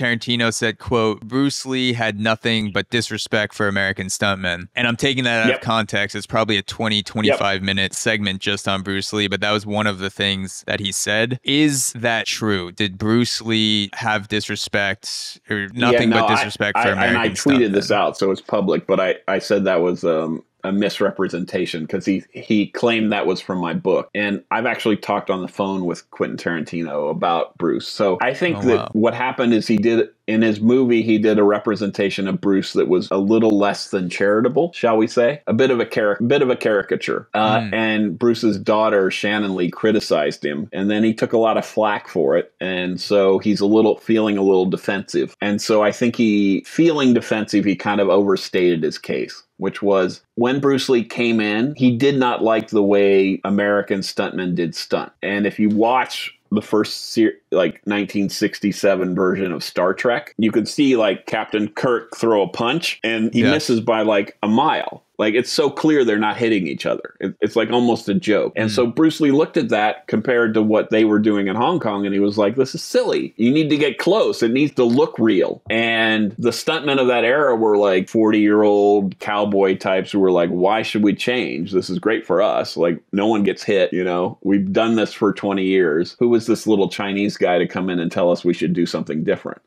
Tarantino said, quote, Bruce Lee had nothing but disrespect for American stuntmen. And I'm taking that out Yep. of context. It's probably a 20, 25 minute segment just on Bruce Lee, but that was one of the things that he said. Is that true? Did Bruce Lee have disrespect or nothing Yeah, no, but I- disrespect I, for and American I tweeted stuntmen? this out, so it's public. But I, I said that was um, a misrepresentation because he he claimed that was from my book, and I've actually talked on the phone with Quentin Tarantino about Bruce. So I think Oh, that wow. what happened is he did in his movie he did a representation of Bruce that was a little less than charitable, shall we say, a bit of a caric- bit of a caricature. Uh, Mm. And Bruce's daughter Shannon Lee criticized him, and then he took a lot of flack for it, and so he's a little feeling a little defensive, and so I think he feeling defensive, he kind of overstated his case. Which was when Bruce Lee came in, he did not like the way American stuntmen did stunt. And if you watch the first ser- like 1967 version of Star Trek, you could see like Captain Kirk throw a punch and he Yes. misses by like a mile. Like it's so clear they're not hitting each other. It, it's like almost a joke. And so mm. Bruce Lee looked at that compared to what they were doing in Hong Kong and he was like, this is silly. You need to get close. It needs to look real. And the stuntmen of that era were like 40 year old cowboy types who were like, why should we change? This is great for us. Like no one gets hit, you know? We've done this for 20 years. Who was this little Chinese guy to come in and tell us we should do something different?